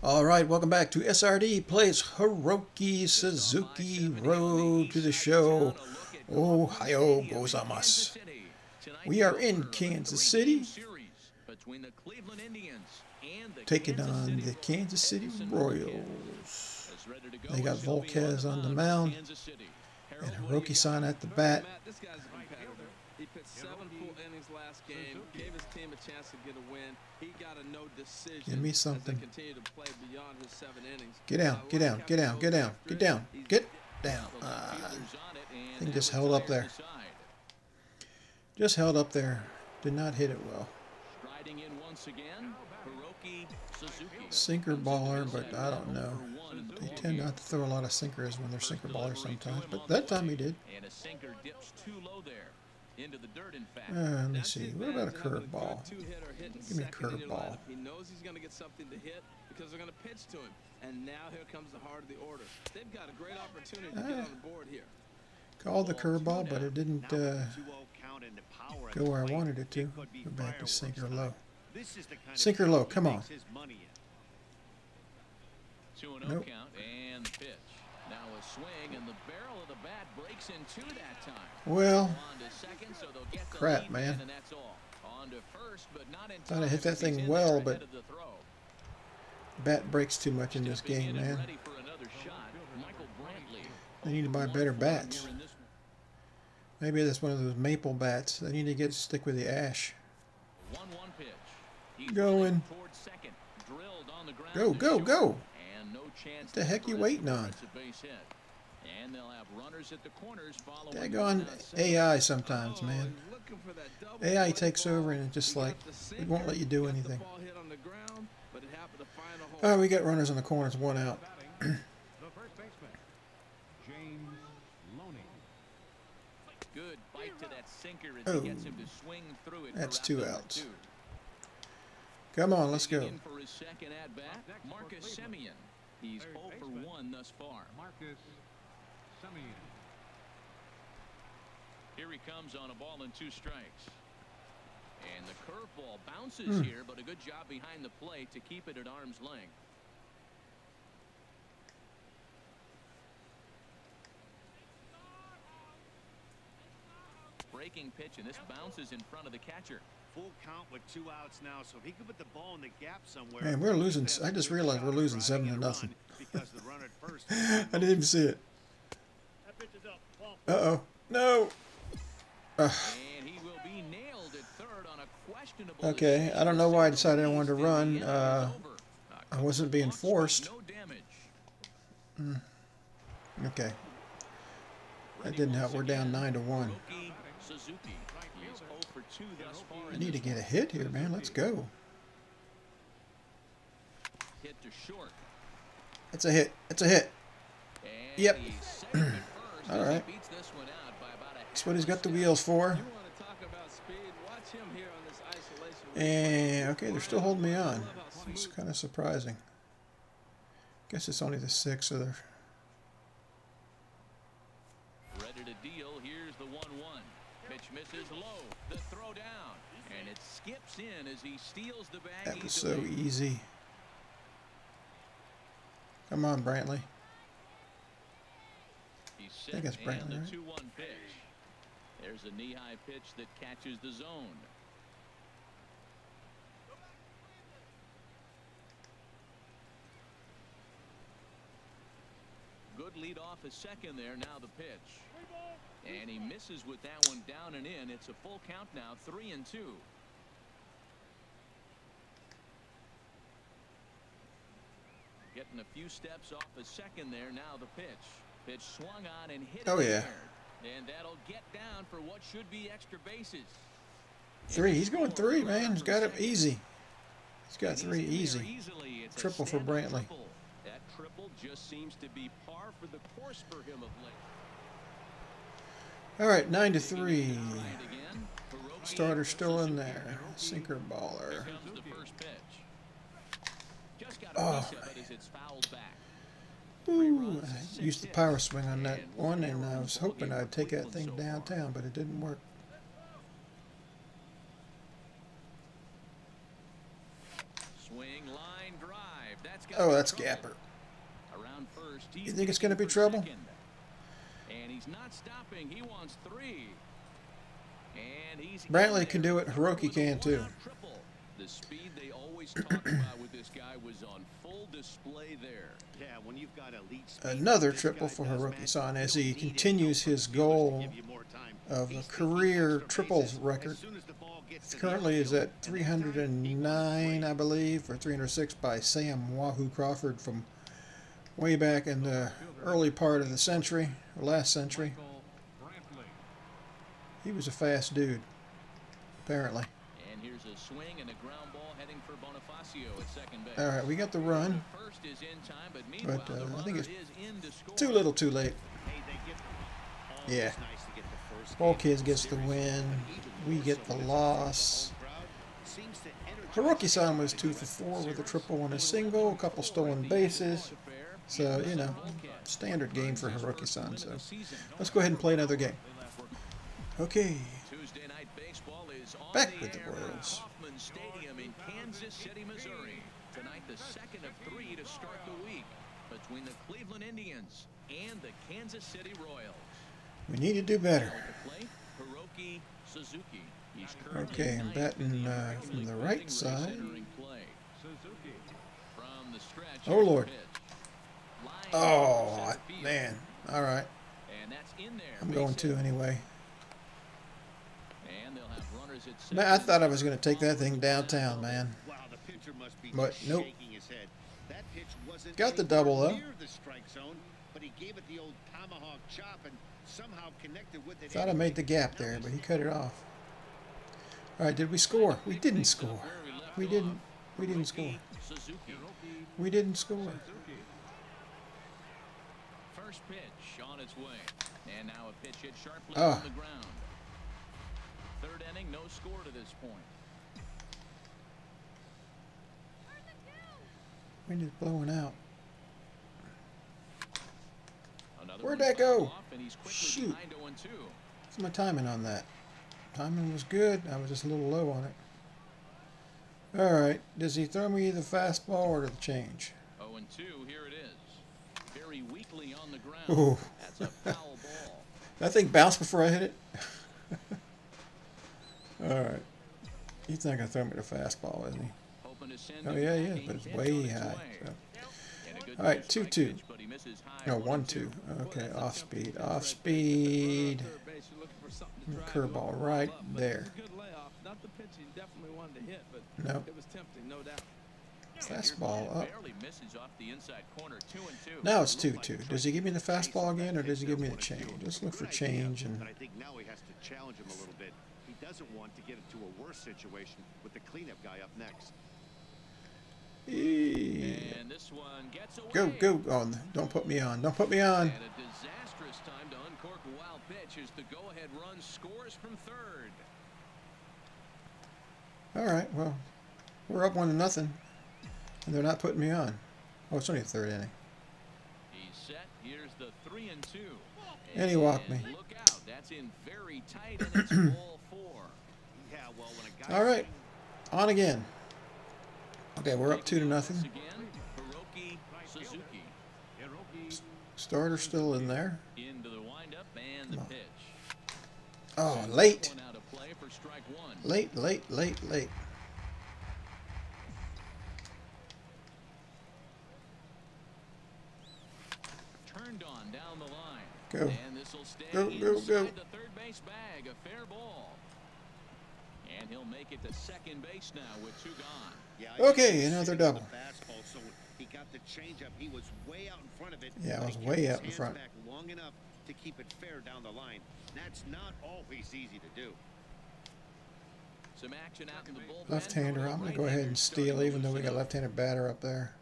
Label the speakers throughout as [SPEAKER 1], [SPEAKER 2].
[SPEAKER 1] All right, welcome back to SRD Plays Hiroki Suzuki Road to the Show. Ohio gozaimasu. We are in Kansas City, taking on the Kansas City Royals. They got Volquez on the mound and Hiroki-san at the bat.
[SPEAKER 2] He pitched seven full innings last game, gave his team a chance to get a win. He got a no decision
[SPEAKER 1] Give me something.
[SPEAKER 2] as they continue to play beyond his seven innings.
[SPEAKER 1] Get down, get down, get down, get down, get down, get down. Uh, thing just held up there. Just held up there. Did not hit it well.
[SPEAKER 3] Striding in once again, Hiroki Suzuki.
[SPEAKER 1] Sinker baller, but I don't know. They tend not to throw a lot of sinkers when they're sinker ballers sometimes, but that time he did.
[SPEAKER 3] And a sinker dips too low there. Into the dirt, in fact.
[SPEAKER 1] Uh, let me
[SPEAKER 2] That's
[SPEAKER 1] see. What about a
[SPEAKER 2] advantage, having good
[SPEAKER 1] curveball? Give me a
[SPEAKER 2] second in your
[SPEAKER 1] curveball.
[SPEAKER 2] He knows he's going to get something to hit because they're going to pitch to him. And now here comes the heart of the order. They've got a great opportunity to get on the board here.
[SPEAKER 1] Called the curveball, but it didn't uh, go where I wanted it to. Go back to sinker low. Sinker low, come on.
[SPEAKER 3] 2 and 0
[SPEAKER 1] Nope. Well,
[SPEAKER 3] On to second, so they'll get the
[SPEAKER 1] Crap, man.
[SPEAKER 3] and that's all. On to first, but not in
[SPEAKER 1] Thought I hit that thing well, but- bat breaks too much in this game, man.
[SPEAKER 3] ready for another shot, Michael Brantley.
[SPEAKER 1] They need to buy better bats.
[SPEAKER 3] Here in this one.
[SPEAKER 1] Maybe that's one of those maple bats. They need to get stick with the ash.
[SPEAKER 3] 1-1 pitch. He's
[SPEAKER 1] Going.
[SPEAKER 3] second. On the
[SPEAKER 1] Go, go, go.
[SPEAKER 3] And no
[SPEAKER 1] the heck
[SPEAKER 3] for
[SPEAKER 1] you waiting on?
[SPEAKER 3] defensive base hit. And they'll have runners at the corners following
[SPEAKER 1] Daggone
[SPEAKER 3] this.
[SPEAKER 1] AI sometimes,
[SPEAKER 2] Oh,
[SPEAKER 1] man.
[SPEAKER 2] for that
[SPEAKER 1] AI takes
[SPEAKER 2] ball.
[SPEAKER 1] over and it just like,
[SPEAKER 2] the
[SPEAKER 1] it won't let you do
[SPEAKER 2] sinker, got the
[SPEAKER 1] anything.
[SPEAKER 2] ball hit on the ground, but it happened to find a hole.
[SPEAKER 1] Oh, we got runners on the corners, one out.
[SPEAKER 4] The first baseman, James Loney.
[SPEAKER 3] Good bite to that sinker as
[SPEAKER 1] Oh.
[SPEAKER 3] he gets him to swing through it.
[SPEAKER 1] That's two outs.
[SPEAKER 3] two.
[SPEAKER 1] Come on, let's go.
[SPEAKER 3] In for his second at bat, Marcus Semien. He's 0 for 1 thus far.
[SPEAKER 4] Marcus Semien.
[SPEAKER 3] Here he comes on a ball and two strikes. And the curveball bounces
[SPEAKER 1] Hmm.
[SPEAKER 3] here, but a good job behind the plate to keep it at arm's length. Breaking pitch, and this bounces in front of the catcher.
[SPEAKER 5] Full count with two outs now, so if he could put the ball in the gap somewhere.
[SPEAKER 1] Man, we're losing- I just realized we're losing seven to nothing.
[SPEAKER 5] Because the runner at first.
[SPEAKER 1] I didn't even see it. Uh-oh. No. Ugh.
[SPEAKER 3] And he will be nailed at third on a questionable
[SPEAKER 1] Okay. I don't know why I decided I wanted to run. Uh. I wasn't being forced.
[SPEAKER 3] No.
[SPEAKER 1] Okay. That didn't help. We're down 9 to 1.
[SPEAKER 3] Hiroki Suzuki. He 0 for 2 thus far
[SPEAKER 1] I need to get a hit here, man. Let's go.
[SPEAKER 3] Hit to short.
[SPEAKER 1] It's a hit. It's a hit.
[SPEAKER 3] And
[SPEAKER 1] Yep.
[SPEAKER 3] he's safe at first
[SPEAKER 1] All
[SPEAKER 3] as he beats this one out by about a
[SPEAKER 1] That's what he's got the wheels for.
[SPEAKER 2] You want to talk about speed? Watch him here on this isolation.
[SPEAKER 1] And, okay, they're still holding me on. It's kind of surprising. Guess it's only the 6 of the...
[SPEAKER 3] Ready to deal. Here's the 1-1. Misses low. The throw down. And it skips in as he steals the bag.
[SPEAKER 1] That was so easy. Come on, Brantley.
[SPEAKER 3] He's
[SPEAKER 1] I think it's Brantley,
[SPEAKER 3] the
[SPEAKER 1] right?
[SPEAKER 3] 2-1 pitch. There's a knee-high pitch that catches the zone. Lead off a second there. Now the pitch. And he misses with that one down and in. It's a full count now, three and two. Getting a few steps off a second there. Now the pitch. Pitch swung on and hit.
[SPEAKER 1] Oh, yeah.
[SPEAKER 3] And that'll get down for what should be extra bases.
[SPEAKER 1] Three. He's going three, man. He's got it easy. He's got three easy.
[SPEAKER 3] easily.
[SPEAKER 1] Triple for Brantley.
[SPEAKER 3] Triple. Just seems to be par for the course for him of late.
[SPEAKER 1] All right, 9 to 3.
[SPEAKER 3] Right again. Hiroki
[SPEAKER 1] Starter still in there. Sinker baller.
[SPEAKER 3] Here comes the first pitch. Just got a
[SPEAKER 1] Oh.
[SPEAKER 3] piece of it as it's fouled back.
[SPEAKER 1] Ooh, I used the power swing on that one, and I was hoping I'd take that thing downtown, but it didn't work.
[SPEAKER 3] Swing line drive. That's oh, That's gonna
[SPEAKER 1] Oh, that's. Gapper.
[SPEAKER 3] Around
[SPEAKER 1] You think it's gonna be trouble?
[SPEAKER 3] And he's not stopping. He wants three. And he's
[SPEAKER 1] Brantley can do it. Hiroki can, too.
[SPEAKER 3] The speed they always talk about with this guy was on full display there.
[SPEAKER 5] Yeah, when you've got elite speed,
[SPEAKER 1] Another triple for
[SPEAKER 5] does,
[SPEAKER 1] Hiroki san as he continues his goal
[SPEAKER 5] give you more time.
[SPEAKER 1] of a career triples record.
[SPEAKER 5] As soon as the ball gets to the
[SPEAKER 1] Currently is at
[SPEAKER 5] and this time, he wants
[SPEAKER 1] 309, I believe, or 306 by Sam Wahoo Crawford from way back in the early part of the century, or last century. He was a fast dude, apparently.
[SPEAKER 3] And here's a swing and a ground ball heading for Bonifacio at second base.
[SPEAKER 1] All right, we got the run.
[SPEAKER 3] First is in time, but meanwhile,
[SPEAKER 1] But, uh,
[SPEAKER 3] the
[SPEAKER 1] I think it's
[SPEAKER 3] is in to score.
[SPEAKER 1] Too little, too late.
[SPEAKER 5] Hey, they get the- always
[SPEAKER 1] Yeah.
[SPEAKER 5] nice to get the first Volquez
[SPEAKER 1] gets the win. We get the
[SPEAKER 5] when it's a
[SPEAKER 1] loss.
[SPEAKER 5] home crowd. Seems to energize
[SPEAKER 1] Hiroki-san was two for four with a triple and a single, a couple stolen bases. So, you know, standard game for Hiroki-san. So let's go ahead and play another game. Okay, Back with the Royals.
[SPEAKER 3] Stadium in Kansas City, Missouri. Tonight, the second of three to start the week between the Cleveland Indians and the Kansas City Royals.
[SPEAKER 1] we need to do better. Okay, I'm batting, uh, from the right side. Oh, Lord.
[SPEAKER 3] Pitch. Line
[SPEAKER 1] Oh,
[SPEAKER 3] center
[SPEAKER 1] I-
[SPEAKER 3] field.
[SPEAKER 1] man. All right,
[SPEAKER 3] And that's in there.
[SPEAKER 1] I'm going
[SPEAKER 3] hit.
[SPEAKER 1] to anyway.
[SPEAKER 3] And they'll have runners at
[SPEAKER 1] Man, I thought I was going to take that thing downtown, man.
[SPEAKER 5] Wow, the pitcher must be
[SPEAKER 1] But nope.
[SPEAKER 5] shaking his head. That pitch wasn't
[SPEAKER 1] Got the double, though.
[SPEAKER 5] near the strike zone, but he gave it the old tomahawk chop and somehow connected with it.
[SPEAKER 1] Thought I made the gap there, but he cut it off. All right, did we score? We didn't score. We didn't. We didn't score.
[SPEAKER 3] Suzuki.
[SPEAKER 4] Hiroki
[SPEAKER 1] We didn't score.
[SPEAKER 3] First pitch on its way. And now a pitch hit sharply
[SPEAKER 1] Ah.
[SPEAKER 3] on the ground. Third inning, no score to this point.
[SPEAKER 1] Wind is blowing out.
[SPEAKER 3] Another
[SPEAKER 1] Where'd that go?
[SPEAKER 3] and
[SPEAKER 1] Shoot.
[SPEAKER 3] 0-2.
[SPEAKER 1] What's my timing on that? Timing was good. I was just a little low on it. All right. Does he throw me the fastball or the change?
[SPEAKER 3] 0-2, here it is. Very weakly on the ground. That's a foul ball.
[SPEAKER 1] That thing bounced before I hit it. All right. He's not gonna throw me the fastball, is he?
[SPEAKER 3] To
[SPEAKER 1] Oh yeah, yeah, but it's way high. So.
[SPEAKER 3] And a good
[SPEAKER 1] All right,
[SPEAKER 3] two
[SPEAKER 1] 2-2.
[SPEAKER 3] pitch, but he misses high
[SPEAKER 1] No,
[SPEAKER 3] 1-2.
[SPEAKER 1] Okay,
[SPEAKER 2] Well, that's a
[SPEAKER 1] off speed, off speed.
[SPEAKER 2] Third base, you're looking for something to drive
[SPEAKER 1] curveball right there.
[SPEAKER 2] It was a good layoff. Not the pitch he definitely wanted to hit, but
[SPEAKER 1] No.
[SPEAKER 2] it
[SPEAKER 1] Fastball up.
[SPEAKER 3] Barely misses off the inside corner, two and two.
[SPEAKER 1] Now it's two two. Does he give me the fastball again, or does he give me the change? Let's look for change and.
[SPEAKER 5] I think now he has to challenge him a little bit. He doesn't want to get into a worse situation with the cleanup guy up next.
[SPEAKER 3] And this one gets away.
[SPEAKER 1] Go go on! Don't put me on! Don't put me on!
[SPEAKER 3] And a disastrous time to uncork a wild pitch as the go-ahead run scores from third.
[SPEAKER 1] All right, well, we're up one to nothing, and they're not putting me on. Oh, it's only the third inning.
[SPEAKER 3] He's set. Here's the three and two.
[SPEAKER 1] And he walked me.
[SPEAKER 3] Look out. That's in very tight and it's ball four.
[SPEAKER 5] Yeah, well, when a guy
[SPEAKER 1] All right, on again. Okay, we're up two to
[SPEAKER 3] Taking it once
[SPEAKER 1] nothing.
[SPEAKER 3] Again, Hiroki Suzuki
[SPEAKER 4] Hiroki
[SPEAKER 1] Starter still in there.
[SPEAKER 3] into the windup and the pitch.
[SPEAKER 1] Oh, late,
[SPEAKER 3] One out of play for strike one.
[SPEAKER 1] late, late, late, late.
[SPEAKER 3] Turned on down the line.
[SPEAKER 1] Go.
[SPEAKER 3] And this will stay
[SPEAKER 1] Go, go,
[SPEAKER 3] inside
[SPEAKER 1] go.
[SPEAKER 3] the third base bag. A fair ball. And he'll make it to second base now with two gone.
[SPEAKER 5] Yeah,
[SPEAKER 1] Okay,
[SPEAKER 5] think he was
[SPEAKER 1] another double.
[SPEAKER 5] fastball, so he got the changeup. He was way out in front of it.
[SPEAKER 1] Yeah, I was way out in front.
[SPEAKER 5] Back long enough to keep it fair down the line. That's not always easy to do.
[SPEAKER 3] Some action out in the bullpen.
[SPEAKER 1] Left-hander. I'm gonna go ahead and steal, even though we got a left-handed batter up there.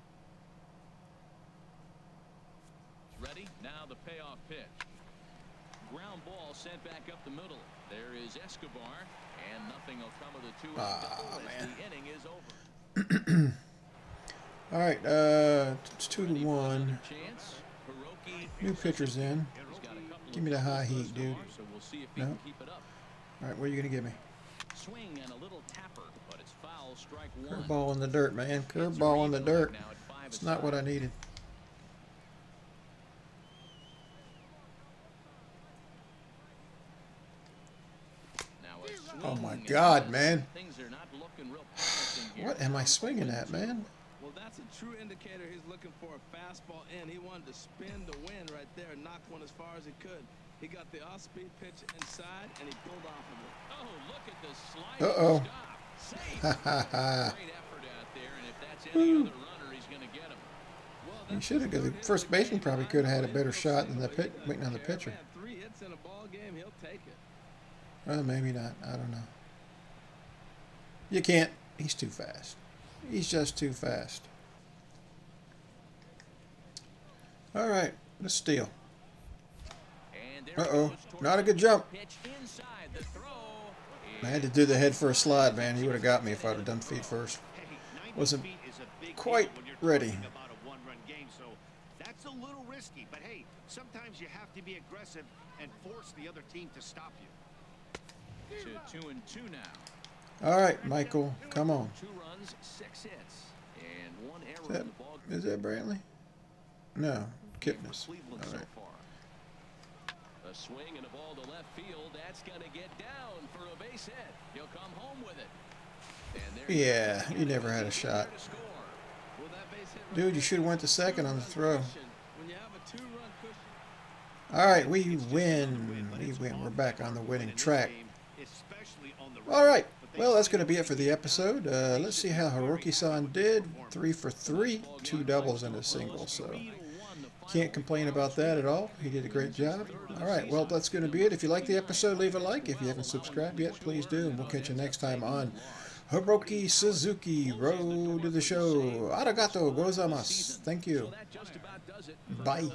[SPEAKER 3] Ready? Now the payoff pitch. Ground ball sent back up the middle. There is Escobar, and nothing will come of the two as
[SPEAKER 1] man.
[SPEAKER 3] the inning is over.
[SPEAKER 1] All right, uh, it's two to one.
[SPEAKER 3] another Chance. Hiroki
[SPEAKER 1] New pitcher's in.
[SPEAKER 3] He's got a couple
[SPEAKER 1] Give me the high heat, dude.
[SPEAKER 3] So we'll see if
[SPEAKER 1] No.
[SPEAKER 3] keep it up.
[SPEAKER 1] All right, what are you gonna give me?
[SPEAKER 3] Swing and a little tapper, but it's foul. Strike one.
[SPEAKER 1] Curveball in the dirt, man. Curveball in the dirt.
[SPEAKER 3] Now at five five
[SPEAKER 1] It's not what I needed.
[SPEAKER 3] Now a
[SPEAKER 1] Oh
[SPEAKER 3] swing
[SPEAKER 1] my
[SPEAKER 3] and
[SPEAKER 1] God, man.
[SPEAKER 3] Things are not looking real.
[SPEAKER 1] What am I swinging at, man?
[SPEAKER 2] Well, that's a true indicator he's looking for a fastball in. He wanted to spin the wind right there and knock one as far as he could. He got the off-speed pitch inside, and he pulled off of it.
[SPEAKER 3] Oh, look at the slide.
[SPEAKER 1] Uh-oh. Ha ha ha.
[SPEAKER 3] Great effort out there, and if that's any
[SPEAKER 1] Woo.
[SPEAKER 3] other runner, he's going to get him.
[SPEAKER 2] Well,
[SPEAKER 1] You should have, because the first baseman probably could have had a better shot than the pit, waiting on the pitcher.
[SPEAKER 2] Three hits in a ball game, he'll take it.
[SPEAKER 1] Well, maybe not. I don't know. You can't. He's too fast. He's just too fast. All right, let's steal.
[SPEAKER 3] And there it
[SPEAKER 1] Uh-oh. Not a good jump.
[SPEAKER 3] Pitch inside the throw.
[SPEAKER 1] I had to do the head first slide, man. He would have got me if I'd have done feet first. Wasn't
[SPEAKER 5] feet is a big
[SPEAKER 1] quite
[SPEAKER 5] deal when you're
[SPEAKER 1] ready.
[SPEAKER 5] talking About a one-run game, so that's a little risky. But hey, sometimes you have to be aggressive and force the other team to stop you.
[SPEAKER 3] To two and two now.
[SPEAKER 1] All right, Michael, come on.
[SPEAKER 3] Two runs, six hits, and one error
[SPEAKER 1] Is that,
[SPEAKER 3] in the ball.
[SPEAKER 1] is that Brantley? No, Kipnis.
[SPEAKER 3] So far. A swing and a ball to left field. That's going to get down for a base hit. He'll come home with it. And
[SPEAKER 1] Yeah, you never had a shot.
[SPEAKER 3] To score.
[SPEAKER 2] Well, that base hit right
[SPEAKER 1] Dude, you should have went to second on the throw.
[SPEAKER 2] cushion. When you have a two-run cushion,
[SPEAKER 1] All right, we win. We win. We're back on the winning track.
[SPEAKER 5] Especially on the
[SPEAKER 1] All right. Well, that's going to be it for the episode. Uh, let's see how Hiroki-san did. Three for three, two doubles and a single. So can't complain about that at all. He did a great job. All right. Well, that's going to be it. If you like the episode, leave a like. If you haven't subscribed yet, please do. And we'll catch you next time on Hiroki Suzuki Road to the Show. Arigato gozaimasu. Thank you.
[SPEAKER 3] So that just about does it. For
[SPEAKER 1] Bye.